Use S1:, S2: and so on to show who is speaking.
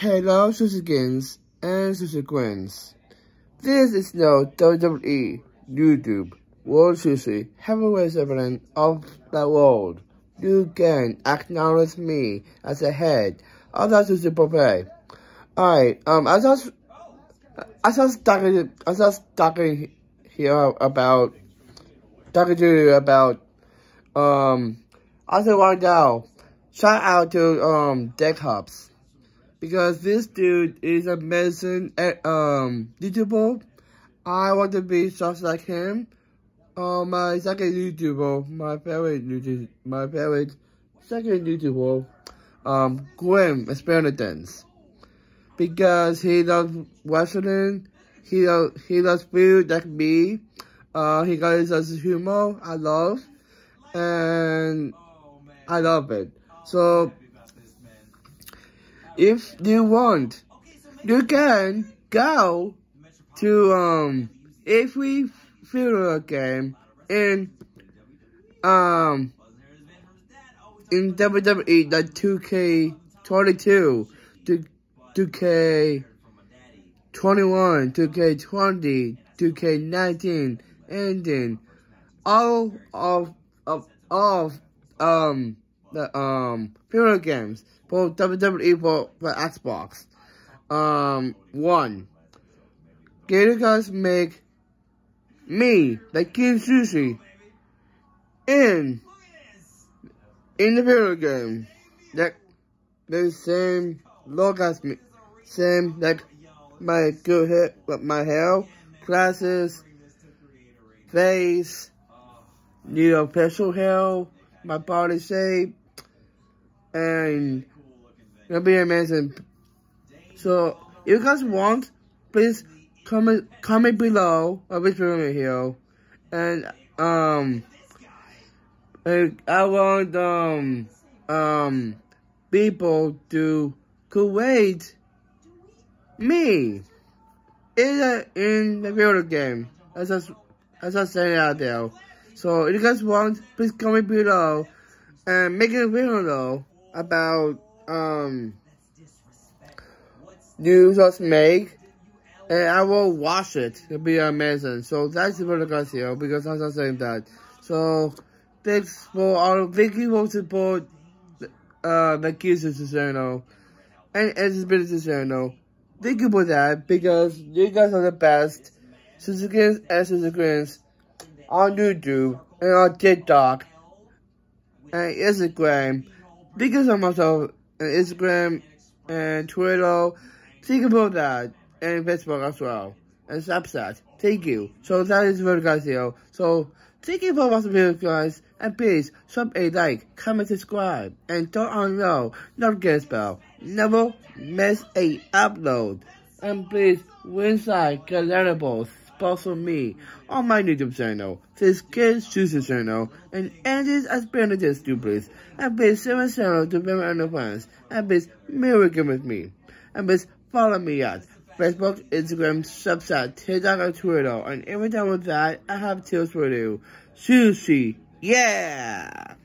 S1: Hello, Sushi Kings and Sushi Queens. This is no WWE YouTube World Sushi Heavyweight Champion of the world. You can acknowledge me as the head of the Sushi Buffet. Alright, um, I just, I just talking, I just talking here about, talking to you about, um, I said right now, shout out to, um, Deck Hubs. Because this dude is amazing at, um, YouTuber. I want to be just like him. Uh, my second YouTuber, my favorite YouTube, my favorite second YouTuber, um, Grim Experience because he loves wrestling. He loves, he loves food like me. Uh, he got his humor. I love, and I love it. So, if you want, you can go to um if we feel game in um in WWE the 2K22 to 2K 21, 2K 20, 2K 19, and then all of of of um the um video games for WWE for, for Xbox. Um one. Guys make me the King Sushi in in the video game that the same look as me, same like my good hair, my hair, glasses, face, you know, facial hair, my body shape, and it'll be amazing. So, if you guys want, please comment comment below which room here, and um, I want um um people to create me in the, in the video game. As I, as I say out there. So if you guys want, please comment below and make a video about um news us make and I will watch it. It'll be amazing. So that's the video guys here because as I saying that. So thanks for all thank you for support uh the kids channel and accessibility channel. Thank you for that because you guys are the best Susukins and Susukins on YouTube and on TikTok and Instagram. You so much on Instagram and Twitter. Think about that and Facebook as well and Snapchat. Thank you. So that is what guys here. So thank you for watching the video guys and please sub a like, comment, subscribe and turn on the notification bell. Never miss a upload. And please win inside collectibles sponsor me on my YouTube channel, this Kids Chooses channel, and this as Benedict please. And please share my to family and friends. And please game with me. And please follow me at Facebook, Instagram, Snapchat, TikTok, and Twitter. And every time with that, I have tips for you. Sushi, yeah!